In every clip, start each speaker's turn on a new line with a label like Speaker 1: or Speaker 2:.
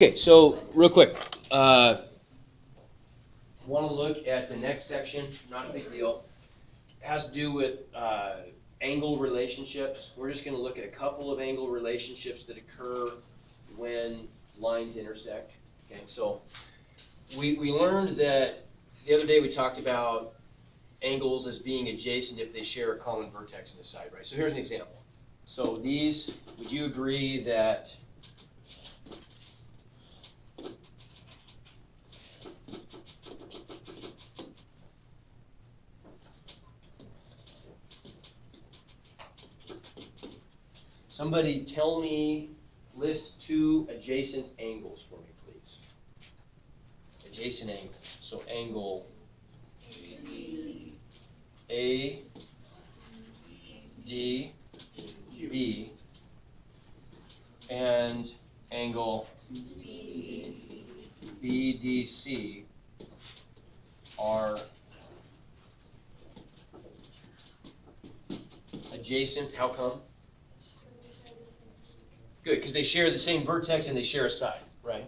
Speaker 1: Okay, so real quick, uh, want to look at the next section, not a big deal. Has to do with, uh, angle relationships. We're just gonna look at a couple of angle relationships that occur when lines intersect. Okay, so we, we learned that, the other day we talked about angles as being adjacent if they share a common vertex in the side, right? So here's an example. So these, would you agree that Somebody tell me, list two adjacent angles for me, please. Adjacent angles, so angle A, D, B, and angle BDC are adjacent, how come? Good, because they share the same vertex and they share a side, right?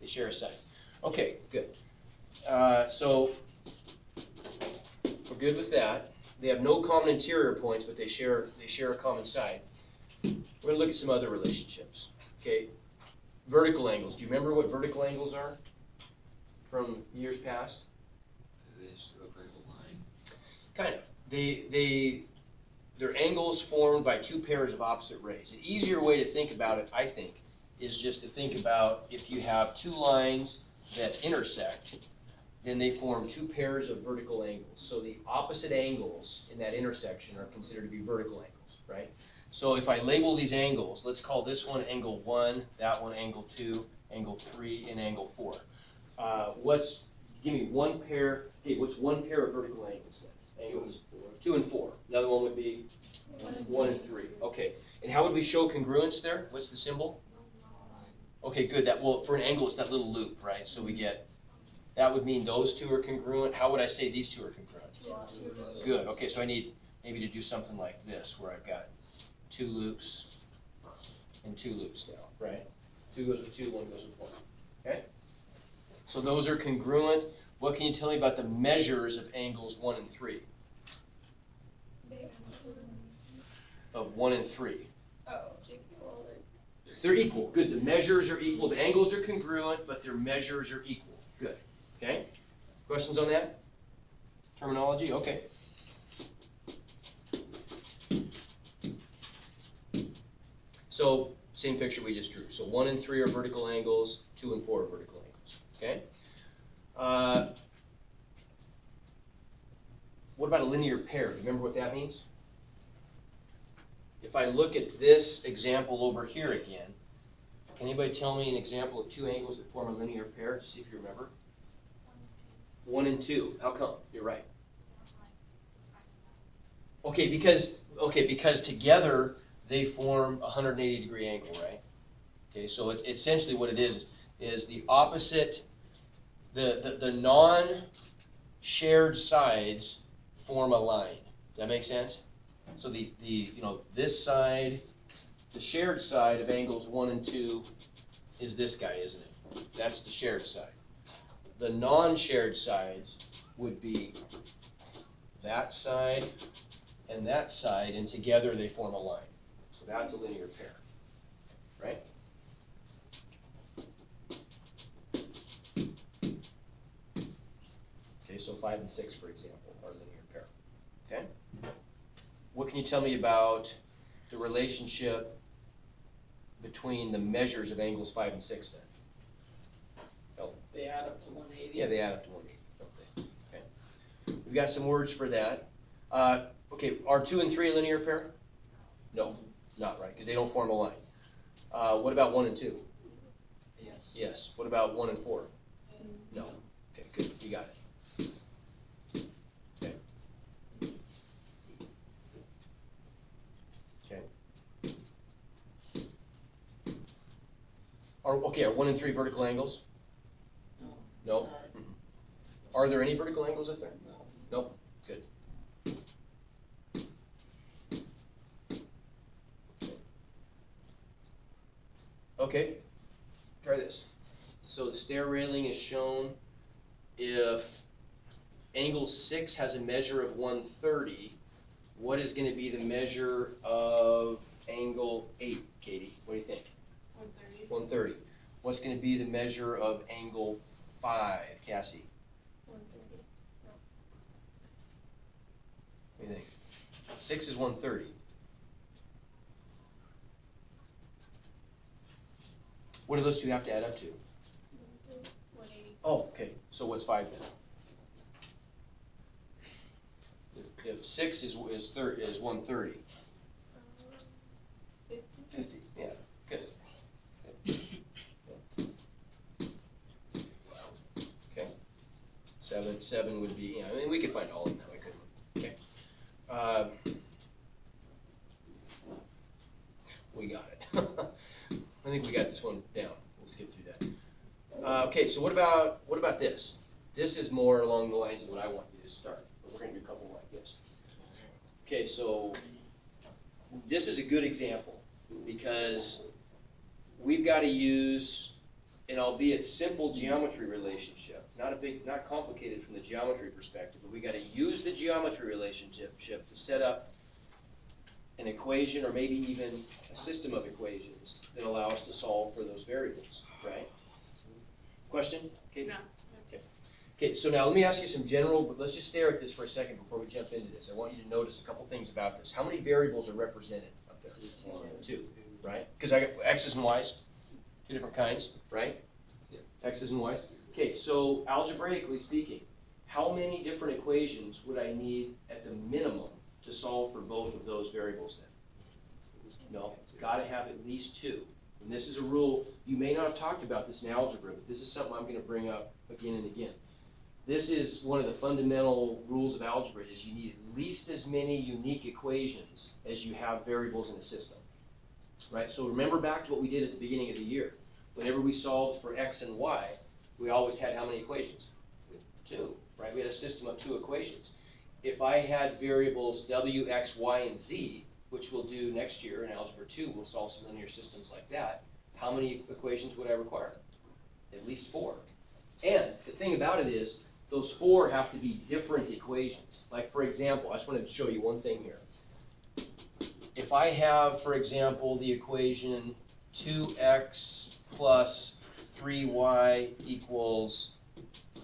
Speaker 1: They share a side. Okay, good. Uh, so we're good with that. They have no common interior points, but they share they share a common side. We're gonna look at some other relationships. Okay, vertical angles. Do you remember what vertical angles are from years past?
Speaker 2: This look like a line.
Speaker 1: Kind of. They they they're angles formed by two pairs of opposite rays. An easier way to think about it, I think, is just to think about if you have two lines that intersect, then they form two pairs of vertical angles. So the opposite angles in that intersection are considered to be vertical angles, right? So if I label these angles, let's call this one angle one, that one angle two, angle three, and angle four. Uh, what's, give me one pair, okay, what's one pair of vertical angles then? Angles two and four. Another one would be one and three. Okay. And how would we show congruence there? What's the symbol? Okay, good. That well, for an angle, it's that little loop, right? So we get that would mean those two are congruent. How would I say these two are congruent? Good. Okay, so I need maybe to do something like this, where I've got two loops and two loops now, right? Two goes with two, one goes with one. Okay. So those are congruent. What can you tell me about the measures of angles one and three? Of one and three.
Speaker 3: Oh,
Speaker 1: They're equal. Good. The measures are equal. The angles are congruent, but their measures are equal. Good. Okay? Questions on that? Terminology? Okay. So, same picture we just drew. So, one and three are vertical angles, two and four are vertical angles. Okay? Uh, what about a linear pair? Remember what that means? If I look at this example over here again, can anybody tell me an example of two angles that form a linear pair? Just see if you remember. One and two. How come? You're right. Okay, because okay, because together they form a 180 degree angle, right? Okay, so it, essentially what it is is the opposite, the, the, the non-shared sides form a line. Does that make sense? So the, the, you know, this side, the shared side of angles one and two is this guy, isn't it? That's the shared side. The non-shared sides would be that side and that side, and together they form a line. So that's a linear pair, right? Okay, so five and six, for example, are linear pair, okay? What can you tell me about the relationship between the measures of angles five and six then?
Speaker 3: They add up to one eighty.
Speaker 1: Yeah, they add up to one eighty, don't they? Okay. We've got some words for that. Uh, okay, are two and three a linear pair? No, not right, because they don't form a line. Uh, what about one and two?
Speaker 2: Yes.
Speaker 1: Yes. What about one and four? No. Okay, good, you got it. Okay. Okay. Are, okay, are one and three vertical angles?
Speaker 3: No.
Speaker 1: No? Mhm. Are there any vertical angles up there?
Speaker 3: No.
Speaker 1: Nope, good. Okay, try this. so the stair railing is shown. If angle six has a measure of one thirty, what is gonna be the measure of angle eight, Katie? What do you think? 130. What's going to be the measure of angle 5, Cassie?
Speaker 3: 130. No.
Speaker 1: What do you think? 6 is 130. What do those two have to add up to?
Speaker 3: 180.
Speaker 1: Oh, okay. So what's 5 then? If 6 is, is, thir- is 130. Seven, would be, yeah, I mean, we could find all of them, we could, okay. Uh, We got it. I think we got this one down, let's get through that. Uh, okay, so what about, what about this? This is more along the lines of what I want you to start, but we're gonna do a couple more like this. Okay, so this is a good example because we've got to use an albeit simple geometry relationship, not a big, not complicated from the geometry perspective, but we got to use the geometry relationship to set up an equation or maybe even a system of equations that allow us to solve for those variables, right? Question? Katie?
Speaker 3: No.
Speaker 1: Okay, so now let me ask you some general, but let's just stare at this for a second before we jump into this. I want you to notice a couple things about this. How many variables are represented up there? Two, right? Because I got x's and y's, two different kinds, right? X's and y's. Okay, so algebraically speaking, how many different equations would I need at the minimum to solve for both of those variables then? No, gotta have at least two. And this is a rule, you may not have talked about this in algebra, but this is something I'm gonna bring up again and again. This is one of the fundamental rules of algebra, is you need at least as many unique equations as you have variables in a system. Right, so remember back to what we did at the beginning of the year. Whenever we solved for x and y, we always had how many equations? Two, right? We had a system of two equations. If I had variables w, x, y, and z, which we'll do next year in Algebra 2, we'll solve some linear systems like that, how many equations would I require? At least four. And the thing about it is, those four have to be different equations. Like, for example, I just wanted to show you one thing here. If I have, for example, the equation two x plus three y equals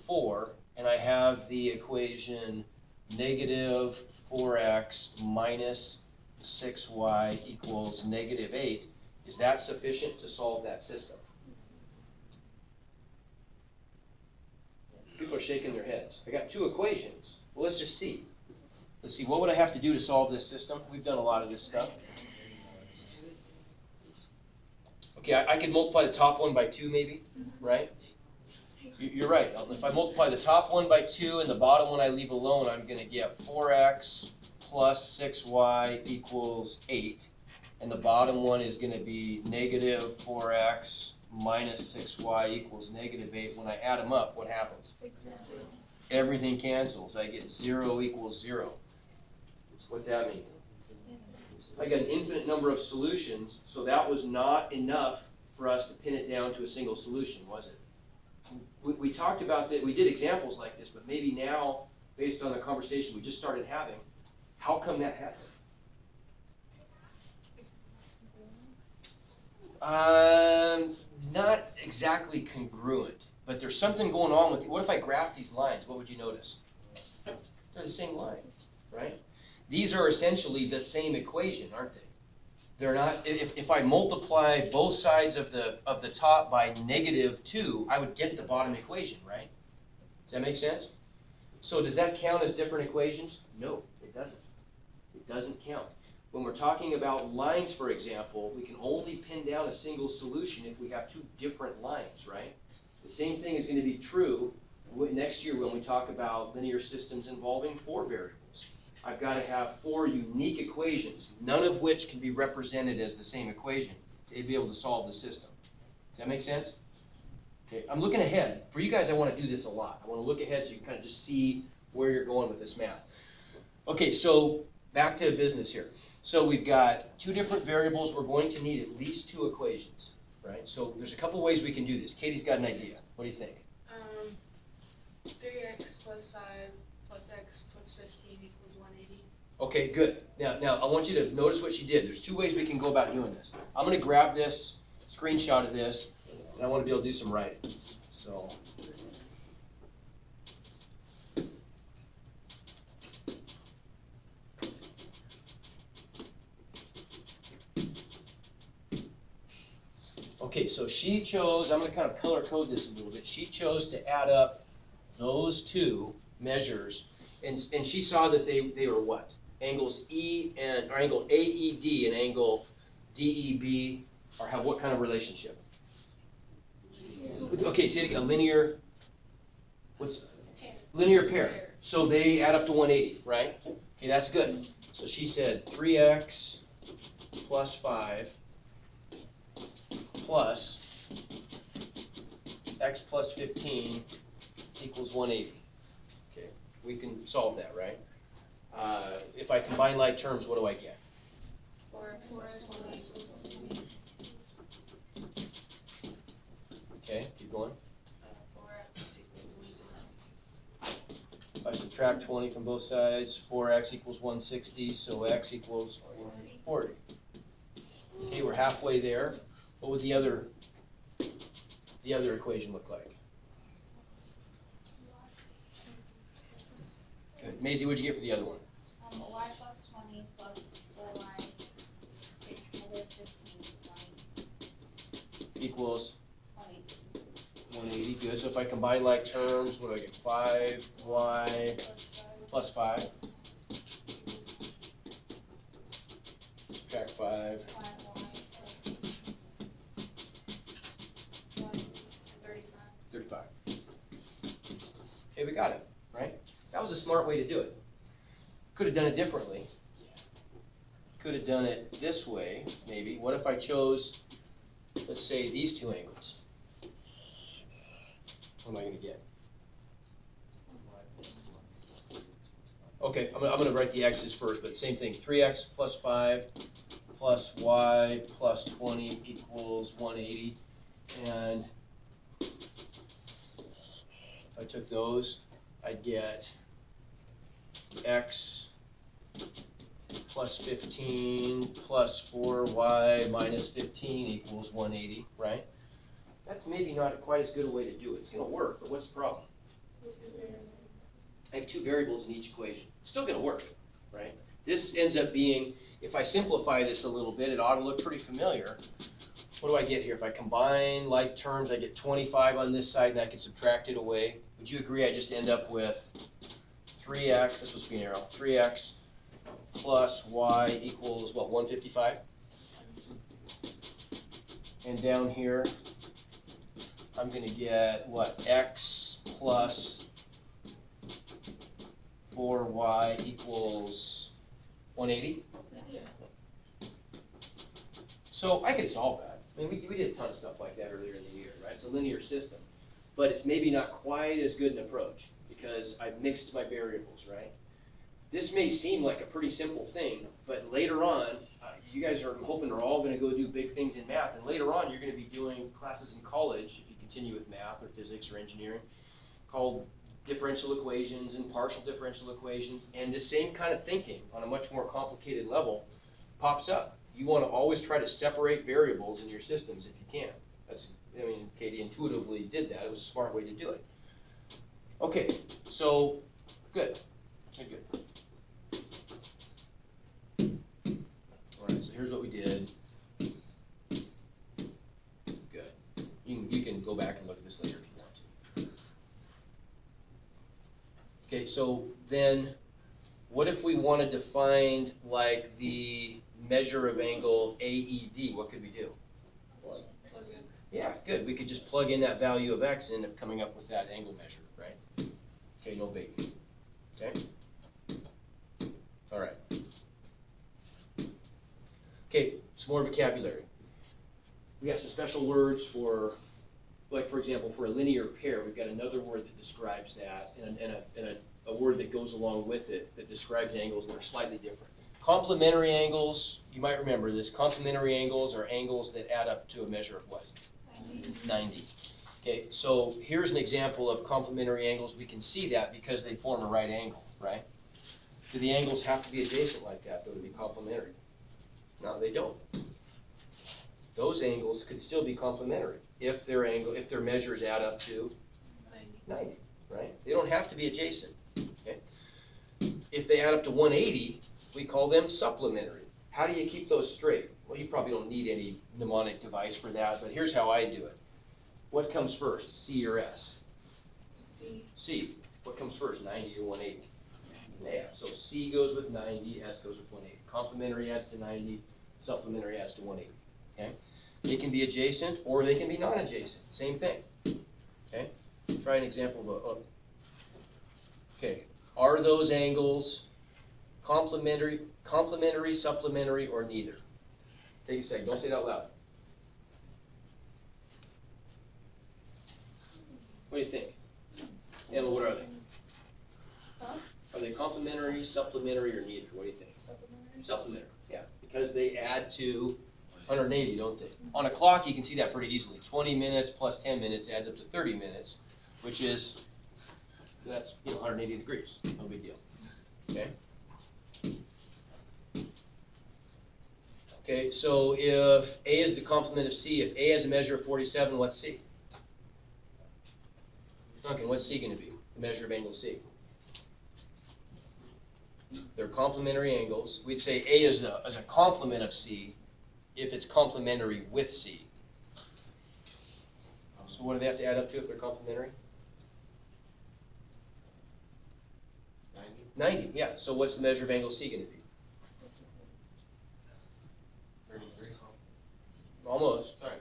Speaker 1: four, and I have the equation negative four x minus six y equals negative eight, is that sufficient to solve that system? People are shaking their heads. I got two equations. Well, let's just see. Let's see, what would I have to do to solve this system? We've done a lot of this stuff. Okay, I, I could multiply the top one by two maybe, right? You, you're right. Um, if I multiply the top one by two and the bottom one I leave alone, I'm gonna get four x plus six y equals eight. And the bottom one is gonna be negative four x minus six y equals negative eight. When I add them up, what happens? Everything cancels. I get zero equals zero. What's that mean? I got an infinite number of solutions, so that was not enough for us to pin it down to a single solution, was it? We, we talked about that, we did examples like this, but maybe now, based on the conversation we just started having, how come that happened? Um, not exactly congruent, but there's something going on with, what if I graph these lines, what would you notice? They're the same line, right? These are essentially the same equation, aren't they? They're not, if, if I multiply both sides of the, of the top by negative two, I would get the bottom equation, right? Does that make sense? So does that count as different equations? No, it doesn't. It doesn't count. When we're talking about lines, for example, we can only pin down a single solution if we have two different lines, right? The same thing is gonna be true next year when we talk about linear systems involving four variables. I've gotta have four unique equations, none of which can be represented as the same equation to be able to solve the system. Does that make sense? Okay, I'm looking ahead. For you guys, I wanna do this a lot. I wanna look ahead so you can kind of just see where you're going with this math. Okay, so back to business here. So we've got two different variables. We're going to need at least two equations. right? So there's a couple ways we can do this. Katie's got an idea. What do you think?
Speaker 3: Um, three x plus five plus x plus fifteen equals one eighty.
Speaker 1: Okay, good. Now, now, I want you to notice what she did. There's two ways we can go about doing this. I'm gonna grab this, screenshot of this, and I wanna be able to do some writing, so. Okay, so she chose, I'm gonna kind of color code this a little bit. She chose to add up those two measures, and, and she saw that they, they were what? Angles E and, or angle AED and angle DEB are have what kind of relationship? Okay, say it again, a linear, what's, linear pair. So they add up to one eighty, right? Okay, that's good. So she said three x plus five plus x plus fifteen equals one eighty. Okay, we can solve that, right? Uh, if I combine like terms, what do I get?
Speaker 3: Four x plus twenty equals one eighty.
Speaker 1: Okay, keep going.
Speaker 3: Uh, four x equals.
Speaker 1: If I subtract twenty from both sides, four x equals one sixty, so x equals
Speaker 3: forty.
Speaker 1: Okay, we're halfway there. What would the other, the other equation look like? Good. Maisie, what'd you get for the other one? Equals one eighty, good. So if I combine like terms, what do I get? Five y
Speaker 3: Plus five.
Speaker 1: subtract five,
Speaker 4: Five y plus. Plus
Speaker 3: Thirty-five.
Speaker 1: thirty-five. Okay, we got it, right? That was a smart way to do it. Could have done it differently. Could have done it this way, maybe. What if I chose, let's say, these two angles? What am I gonna get? Okay, I'm gonna write the x's first, but same thing, three x plus five plus y plus twenty equals one eighty. And if I took those, I'd get x plus fifteen plus four y minus fifteen equals one eighty, right? That's maybe not quite as good a way to do it, it's gonna work, but what's the problem? I have two variables in each equation. It's still gonna work, right? This ends up being, if I simplify this a little bit, it ought to look pretty familiar. What do I get here? If I combine like terms, I get twenty-five on this side and I can subtract it away. Would you agree I just end up with three x, this was be an arrow, three x plus y equals what, one fifty-five? And down here, I'm gonna get what, x plus four y equals one eighty? So I could solve that. I mean, we, we did a ton of stuff like that earlier in the year, right? It's a linear system. But it's maybe not quite as good an approach because I've mixed my variables, right? This may seem like a pretty simple thing, but later on, uh, you guys are hoping are all gonna go do big things in math, and later on, you're gonna be doing classes in college, if you continue with math or physics or engineering, called differential equations and partial differential equations, and this same kind of thinking on a much more complicated level pops up. You wanna always try to separate variables in your systems if you can. That's, I mean, Katie intuitively did that, it was a smart way to do it. Okay, so, good, good, good. Here's what we did. Good. You can, you can go back and look at this later if you want to. Okay, so then, what if we wanted to find like the measure of angle AED, what could we do? Yeah, good, we could just plug in that value of x and end up coming up with that angle measure, right? Okay, no biggie, okay? Okay, some more vocabulary. We got some special words for, like, for example, for a linear pair, we've got another word that describes that, and, and a, and a, a word that goes along with it that describes angles that are slightly different. Complementary angles, you might remember this, complementary angles are angles that add up to a measure of what? Ninety. Okay, so here's an example of complementary angles. We can see that because they form a right angle, right? Do the angles have to be adjacent like that, though, to be complementary? No, they don't. Those angles could still be complementary if their angle, if their measures add up to ninety, right? They don't have to be adjacent, okay? If they add up to one eighty, we call them supplementary. How do you keep those straight? Well, you probably don't need any mnemonic device for that, but here's how I do it. What comes first, C or S?
Speaker 3: See,
Speaker 1: C. What comes first, ninety or one eighty? Yeah, so C goes with ninety, S goes with one eighty. Complementary adds to ninety, supplementary adds to one eighty, okay? They can be adjacent or they can be non-adjacent, same thing, okay? Try an example of a, of- okay, are those angles complementary, complementary, supplementary, or neither? Take a second, don't say it out loud. What do you think? Emma, what are they?
Speaker 4: Huh?
Speaker 1: Are they complementary, supplementary, or neither? What do you think?
Speaker 3: supplementary.
Speaker 1: Supplementary, because they add to hundred and eighty, don't they? On a clock, you can see that pretty easily. Twenty minutes plus ten minutes adds up to thirty minutes, which is, that's, you know, hundred and eighty degrees, no big deal, okay? Okay, so if A is the complement of C, if A has a measure of forty-seven, what's C? Duncan, what's C gonna be? The measure of angle C. They're complementary angles. We'd say A is a, is a complement of C if it's complementary with C. So what do they have to add up to if they're complementary?
Speaker 2: Ninety?
Speaker 1: Ninety, yeah. So what's the measure of angle C gonna be?
Speaker 2: Thirty-three?
Speaker 1: Almost,
Speaker 2: Sorry.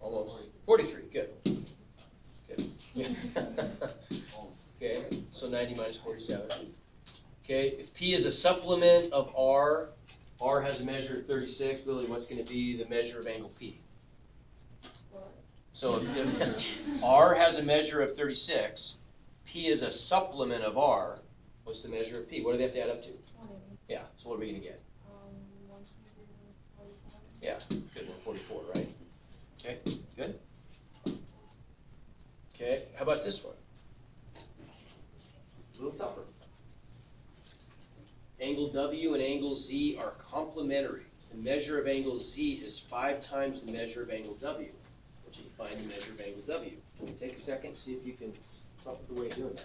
Speaker 1: almost. Forty-three, good. Good. Yeah. So ninety minus forty-seven. Okay, if P is a supplement of R, R has a measure of thirty-six, Lily, what's gonna be the measure of angle P? So if, if R has a measure of thirty-six, P is a supplement of R, what's the measure of P? What do they have to add up to? Yeah, so what are we gonna get? Yeah, good one, forty-four, right? Okay, good. Okay, how about this one? Little tougher. Angle W and angle Z are complementary. The measure of angle Z is five times the measure of angle W. Which is find the measure of angle W. Can take a second, see if you can come up with a way of doing that?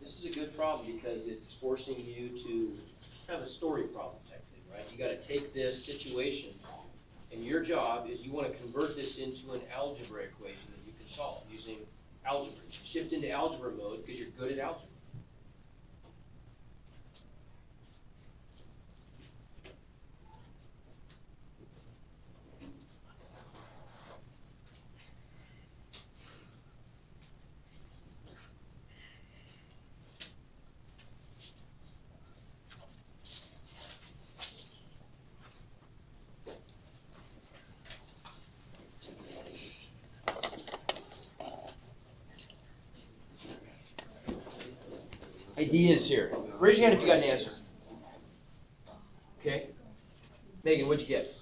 Speaker 1: This is a good problem because it's forcing you to have a story problem You gotta take this situation, and your job is you wanna convert this into an algebra equation that you can solve using algebra. Shift into algebra mode because you're good at algebra. Ideas here. Raise your hand if you got an answer. Okay. Megan, what'd you get?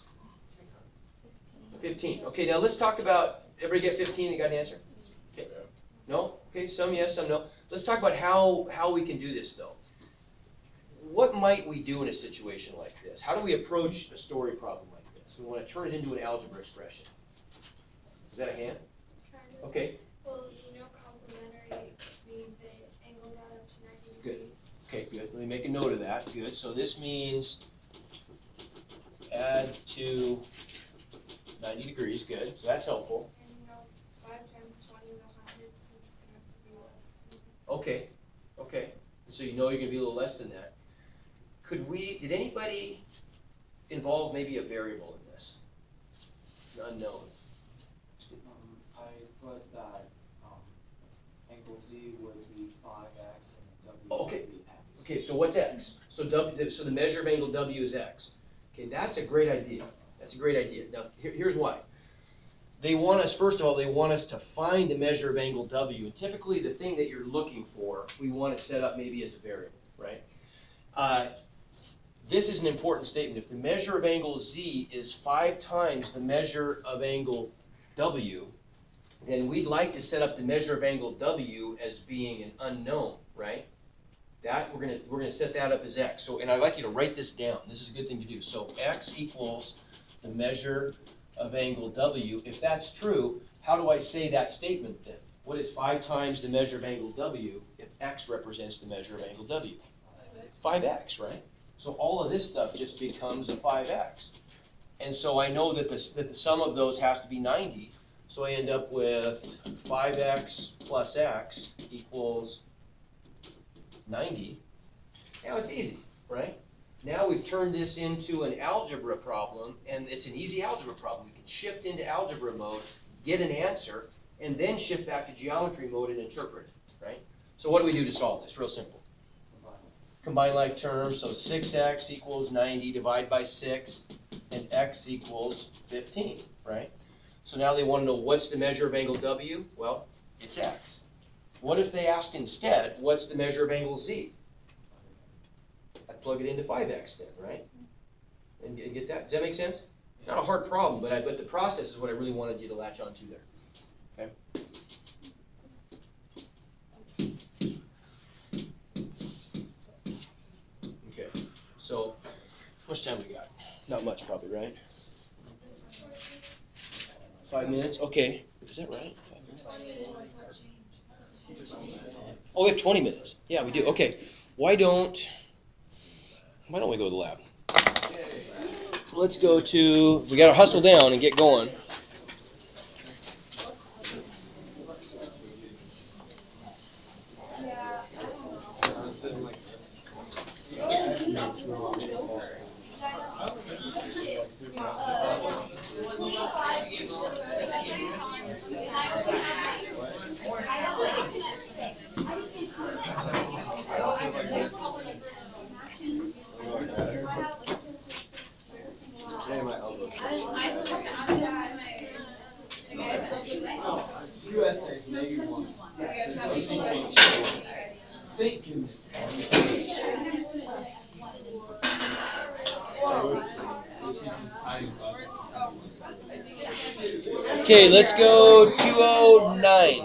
Speaker 1: Fifteen. Okay, now let's talk about, everybody get fifteen that got an answer? Okay. No? Okay, some yes, some no. Let's talk about how, how we can do this though. What might we do in a situation like this? How do we approach a story problem like this? We wanna turn it into an algebra expression. Is that a hand? Okay,
Speaker 4: Well, you know complementary means that angles add up to ninety
Speaker 1: Good.
Speaker 4: degrees.
Speaker 1: Okay, good. Let me make a note of that. Good. So this means add to ninety degrees. Good. So that's helpful.
Speaker 4: And you know, five times twenty is a hundred, so it's gonna have to be less.
Speaker 1: Okay, okay. So you know you're gonna be a little less than that. Could we, did anybody involve maybe a variable in this? An unknown.
Speaker 5: Um, I put that, um, angle Z would be five X and
Speaker 1: Oh,
Speaker 5: W
Speaker 1: okay.
Speaker 5: would be.
Speaker 1: Okay, so what's x? So W, so the measure of angle W is x. Okay, that's a great idea. That's a great idea. Now, here, here's why. They want us, first of all, they want us to find the measure of angle W. And typically, the thing that you're looking for, we want to set up maybe as a variable, right? Uh, this is an important statement. If the measure of angle Z is five times the measure of angle W, then we'd like to set up the measure of angle W as being an unknown, right? That, we're gonna, we're gonna set that up as X. So, and I'd like you to write this down. This is a good thing to do. So X equals the measure of angle W. If that's true, how do I say that statement then? What is five times the measure of angle W if X represents the measure of angle W? Five X, right? So all of this stuff just becomes a five X. And so I know that the, that the sum of those has to be ninety, so I end up with five X plus X equals ninety. Now it's easy, right? Now we've turned this into an algebra problem, and it's an easy algebra problem. We can shift into algebra mode, get an answer, and then shift back to geometry mode and interpret it, right? So what do we do to solve this? Real simple. Combine like terms, so six x equals ninety, divide by six, and x equals fifteen, right? So now they wanna know what's the measure of angle W? Well, it's x. What if they asked instead, what's the measure of angle Z? I'd plug it into five x then, right? And and get that, does that make sense? Not a hard problem, but I, but the process is what I really wanted you to latch onto there. Okay? Okay, so, how much time we got? Not much probably, right? Five minutes, okay, is that right? Five minutes? Oh, we have twenty minutes, yeah, we do, okay, why don't, why don't we go to the lab? Let's go to, we gotta hustle down and get going. Okay, let's go two oh nine.
Speaker 2: One.